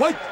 Fight!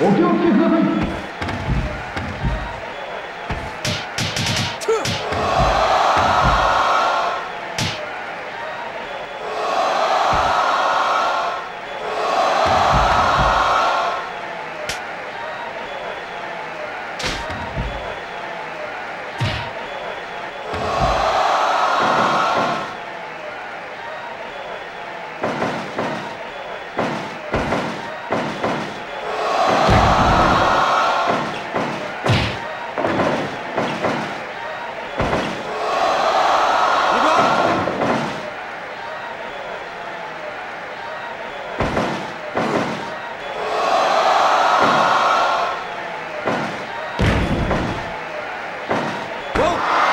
お気をつけください。Whoa!